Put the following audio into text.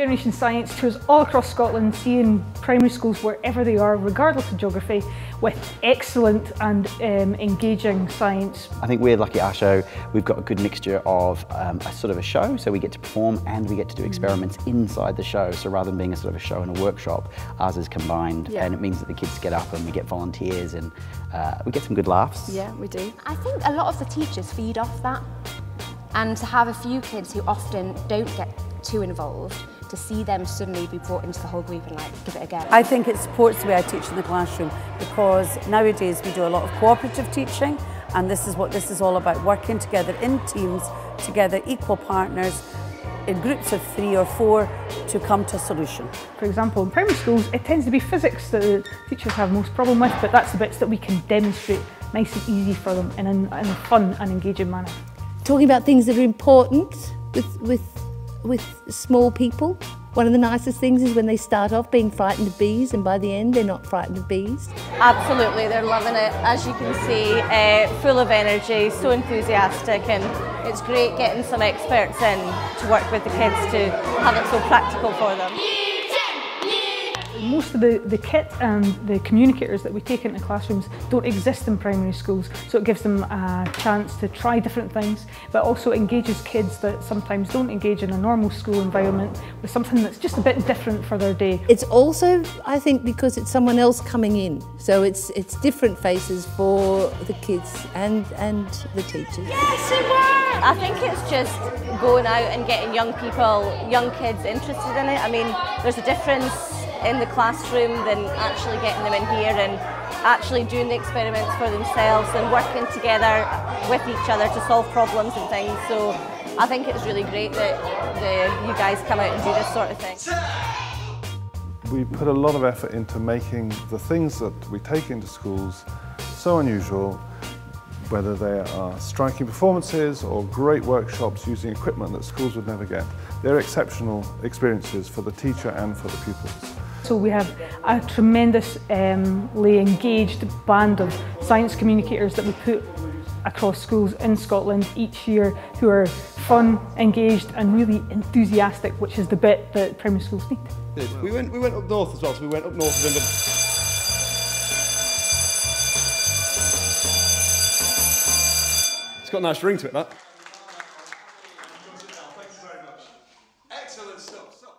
Generation Science tours all across Scotland, seeing primary schools wherever they are, regardless of geography, with excellent and um, engaging science. I think we're lucky at our show, we've got a good mixture of um, a sort of a show, so we get to perform and we get to do experiments inside the show. So rather than being a sort of a show and a workshop, ours is combined yeah. and it means that the kids get up and we get volunteers and uh, we get some good laughs. Yeah, we do. I think a lot of the teachers feed off that and to have a few kids who often don't get too involved to see them suddenly be brought into the whole group and like give it a go. I think it supports the way I teach in the classroom because nowadays we do a lot of cooperative teaching and this is what this is all about, working together in teams, together equal partners, in groups of three or four to come to a solution. For example, in primary schools, it tends to be physics that the teachers have most problem with, but that's the bits that we can demonstrate nice and easy for them in a, in a fun and engaging manner. Talking about things that are important with, with with small people. One of the nicest things is when they start off being frightened of bees and by the end they're not frightened of bees. Absolutely, they're loving it. As you can see, uh, full of energy, so enthusiastic and it's great getting some experts in to work with the kids to have it so practical for them. Most of the, the kit and the communicators that we take into classrooms don't exist in primary schools, so it gives them a chance to try different things, but also engages kids that sometimes don't engage in a normal school environment with something that's just a bit different for their day. It's also, I think, because it's someone else coming in, so it's it's different faces for the kids and, and the teachers. Yes, it works! I think it's just going out and getting young people, young kids interested in it. I mean, there's a difference in the classroom than actually getting them in here and actually doing the experiments for themselves and working together with each other to solve problems and things. So I think it's really great that the, you guys come out and do this sort of thing. We put a lot of effort into making the things that we take into schools so unusual, whether they are striking performances or great workshops using equipment that schools would never get. They're exceptional experiences for the teacher and for the pupils. So we have a tremendously um, engaged band of science communicators that we put across schools in Scotland each year who are fun, engaged and really enthusiastic, which is the bit that primary schools need. We went, we went up north as well, so we went up north of England. It's got a nice ring to it, that. Excellent stuff.